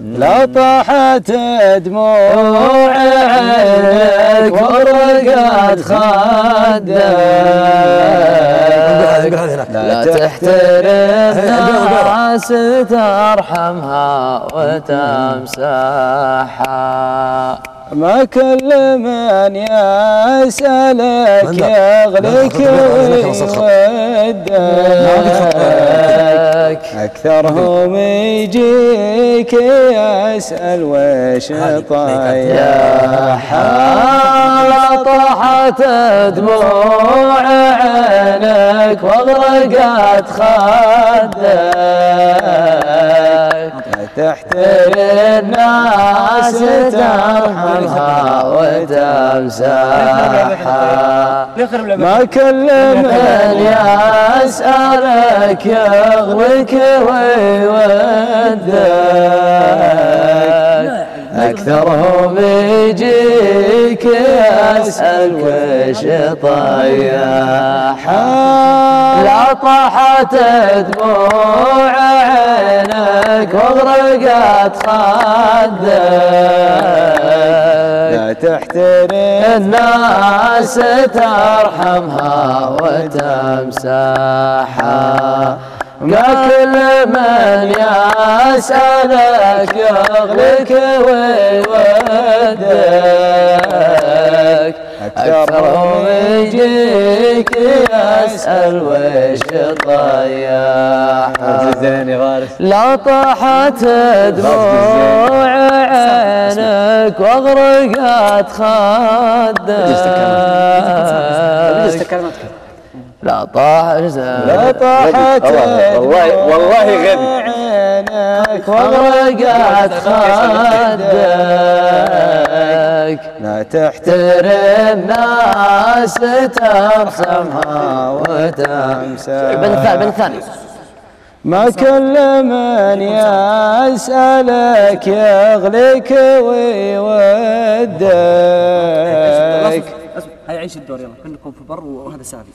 لا طاحت دموع عينك ورقت خدك لا تحترم ناس ترحمها وتمسحها ما كل من يسألك يغلك ويودك أكثرهم يجيك يسأل وش طيحها طاحت دموع عينك واغرقت خدك. تحتر الناس ترحمها وتمسحها. ما كل من يسألك يغويك ويودك. أكثرهم يجيك يسأل وش طيحها لا طاحت دموع عينك واغرقت خدك. لا تحترم. الناس ترحمها وتمسحها. ما كل من يسألك يغلك ويودك. أكثرهم يجيك يسأل وش طيحها لا طاحت دموع عينك واغرقت خدك. لا طاح لا طاحت والله والله غبي. عينك واغرقت خدك. لا تحترم ناس ترحمها وتمسح بن الثاني بن الثاني ما كل من يسألك يغلك ويودك. هاي عيش الدور يلا كلكم في بر وهذا سافي